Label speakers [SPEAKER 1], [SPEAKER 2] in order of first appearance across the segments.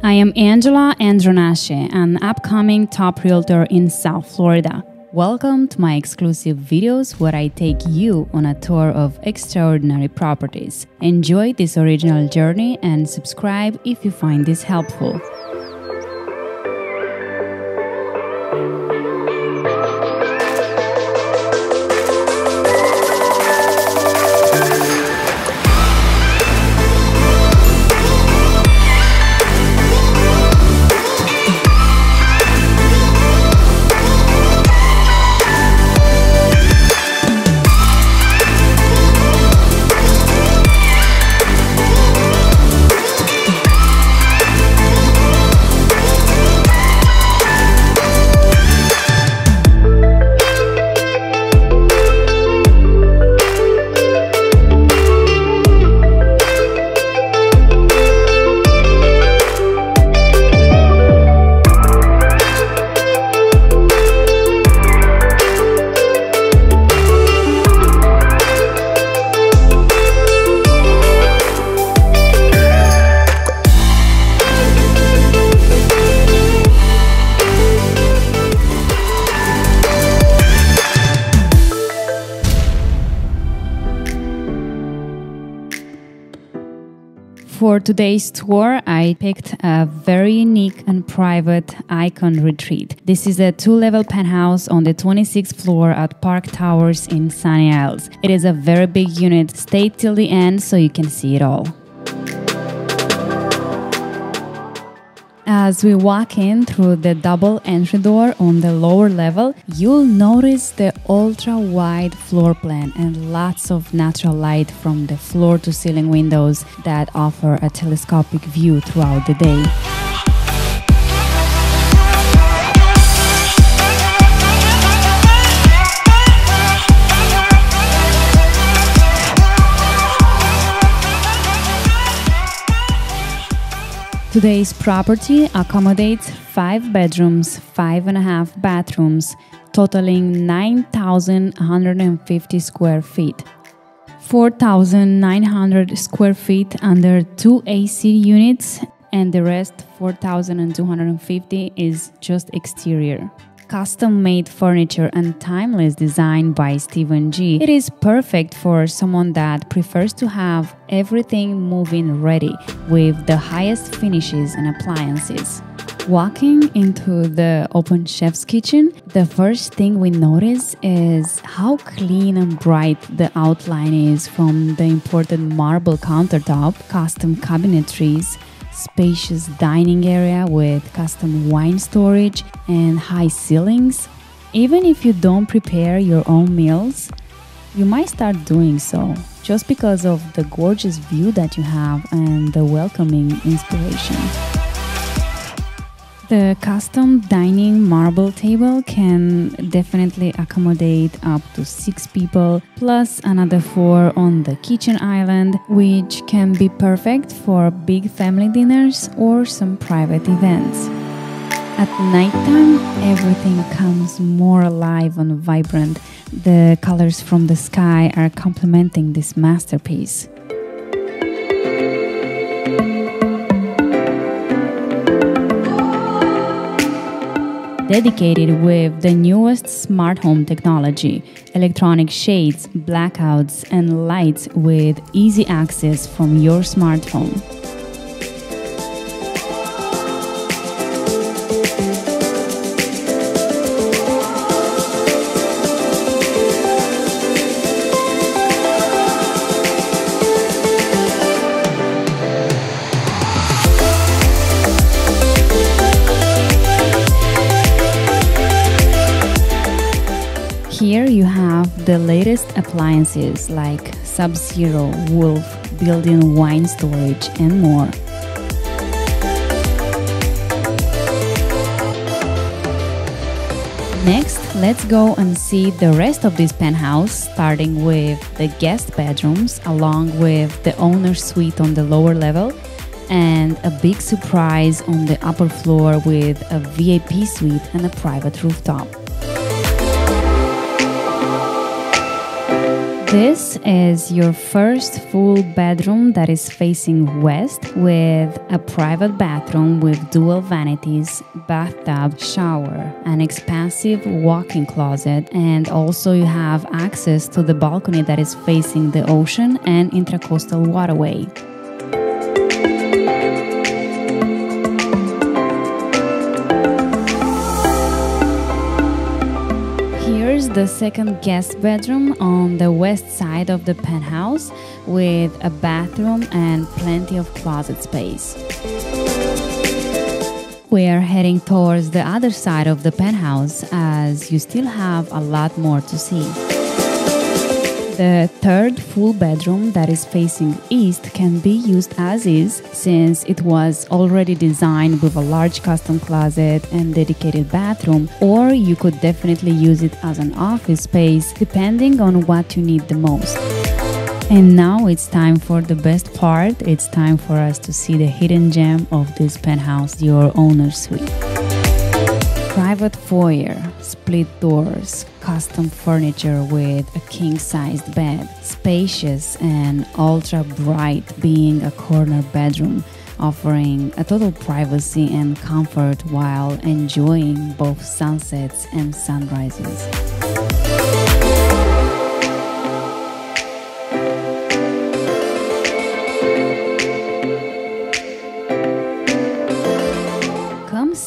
[SPEAKER 1] I am Angela Andronache, an upcoming top realtor in South Florida. Welcome to my exclusive videos where I take you on a tour of extraordinary properties. Enjoy this original journey and subscribe if you find this helpful. For today's tour, I picked a very unique and private icon retreat. This is a two level penthouse on the 26th floor at Parque Towers in Sunny Isles. It is a very big unit. Stay till the end so you can see it all. As we walk in through the double entry door on the lower level, you'll notice the ultra wide floor plan and lots of natural light from the floor to ceiling windows that offer a telescopic view throughout the day. Today's property accommodates five bedrooms, five and a half bathrooms, totaling 9,150 square feet. 4,900 square feet under two AC units, and the rest, 4,250, is just exterior custom made furniture and timeless design by Steven G. It is perfect for someone that prefers to have everything moving ready with the highest finishes and appliances. Walking into the open chef's kitchen, the first thing we notice is how clean and bright the outline is from the imported marble countertop, custom cabinetries, spacious dining area with custom wine storage and high ceilings. Even if you don't prepare your own meals, you might start doing so just because of the gorgeous view that you have and the welcoming inspiration. The custom dining marble table can definitely accommodate up to six people, plus another four on the kitchen island, which can be perfect for big family dinners or some private events. At nighttime, everything comes more alive and vibrant. The colors from the sky are complementing this masterpiece. Dedicated with the newest smart home technology, electronic shades, blackouts, and lights with easy access from your smartphone. The latest appliances like Sub Zero, Wolf, built in wine storage, and more. Next, let's go and see the rest of this penthouse, starting with the guest bedrooms, along with the owner's suite on the lower level, and a big surprise on the upper floor with a VIP suite and a private rooftop. This is your first full bedroom that is facing west with a private bathroom with dual vanities, bathtub, shower, an expansive walk-in closet, and also you have access to the balcony that is facing the ocean and intracoastal waterway. The second guest bedroom on the west side of the penthouse with a bathroom and plenty of closet space. We are heading towards the other side of the penthouse as you still have a lot more to see. The third full bedroom that is facing east can be used as is since it was already designed with a large custom closet and dedicated bathroom, or you could definitely use it as an office space depending on what you need the most. And now it's time for the best part. It's time for us to see the hidden gem of this penthouse, your owner suite. Private foyer, split doors, custom furniture with a king sized bed, spacious and ultra bright, being a corner bedroom, offering a total privacy and comfort while enjoying both sunsets and sunrises.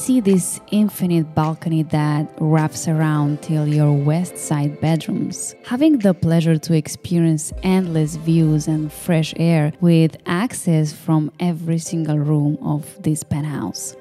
[SPEAKER 1] See this infinite balcony that wraps around till your west side bedrooms. Having the pleasure to experience endless views and fresh air with access from every single room of this penthouse.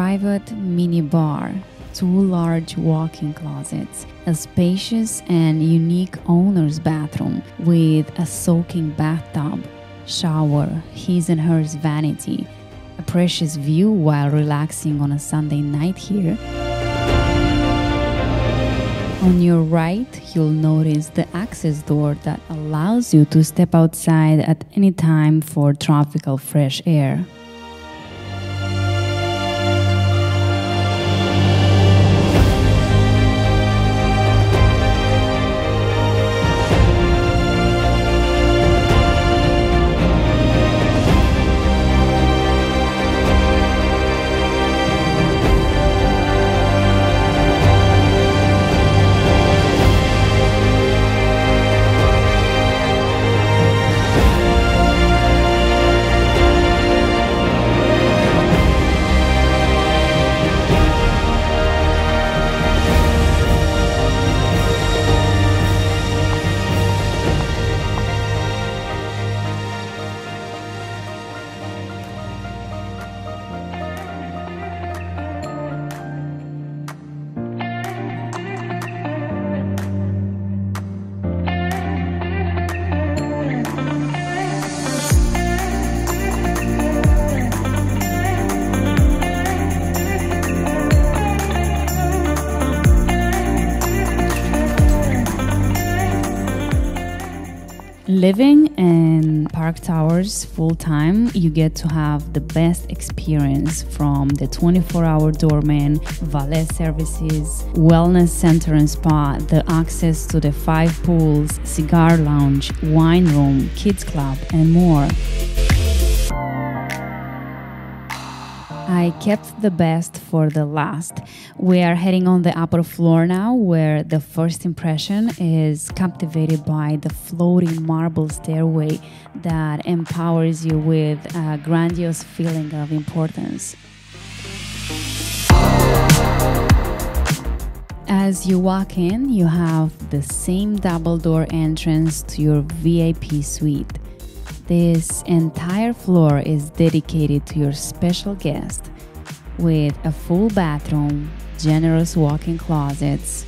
[SPEAKER 1] Private mini bar, two large walk-in closets, a spacious and unique owner's bathroom with a soaking bathtub, shower, his and hers vanity, a precious view while relaxing on a Sunday night here. On your right, you'll notice the access door that allows you to step outside at any time for tropical fresh air. Living in Parque Towers full time, you get to have the best experience from the 24 hour doorman, valet services, wellness center and spa, the access to the five pools, cigar lounge, wine room, kids club, and more. I kept the best for the last. We are heading on the upper floor now, where the first impression is captivated by the floating marble stairway that empowers you with a grandiose feeling of importance. As you walk in, you have the same double door entrance to your VIP suite. This entire floor is dedicated to your special guest with a full bathroom, generous walk in closets,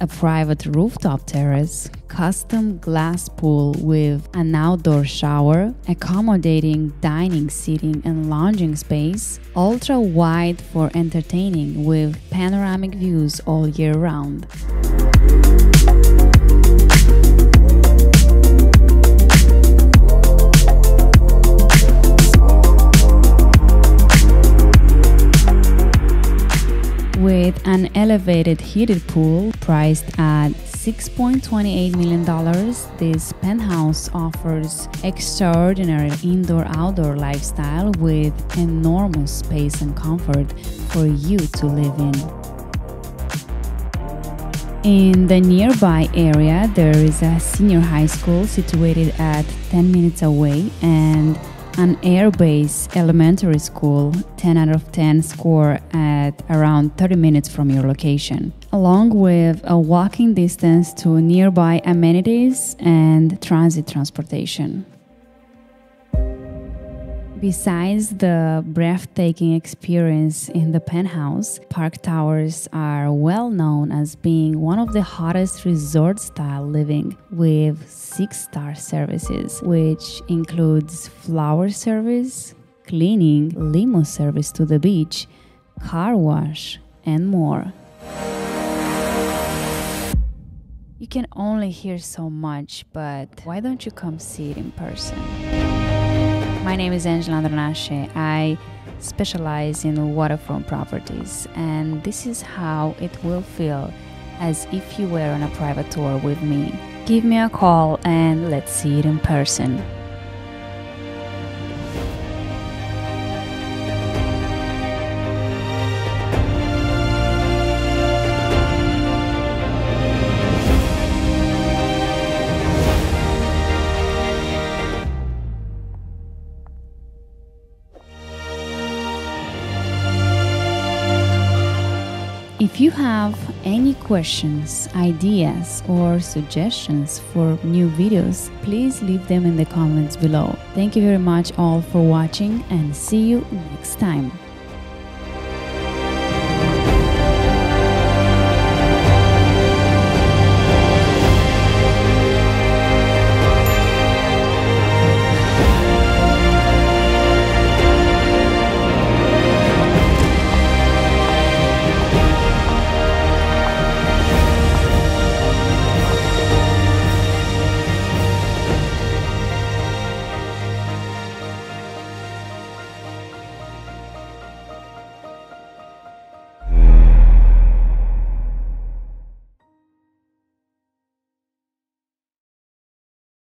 [SPEAKER 1] a private rooftop terrace custom glass pool with an outdoor shower, accommodating dining, seating, and lounging space, ultra wide for entertaining with panoramic views all year round. with an elevated heated pool priced at $6.28 million, this penthouse offers extraordinary indoor outdoor lifestyle with enormous space and comfort for you to live in. In the nearby area, there is a senior high school situated at 10 minutes away and an airbase elementary school 10 out of 10 score at around 30 minutes from your location along with a walking distance to nearby amenities and transit transportation Besides the breathtaking experience in the penthouse, Parque Towers are well known as being one of the hottest resort style living with six star services, which includes flower service, cleaning, limo service to the beach, car wash, and more. You can only hear so much, but why don't you come see it in person? My name is Angela Andronache. I specialize in waterfront properties, and this is how it will feel as if you were on a private tour with me. Give me a call and let's see it in person. Have any questions, ideas, or suggestions for new videos, please leave them in the comments below. Thank you very much all for watching and see you next time.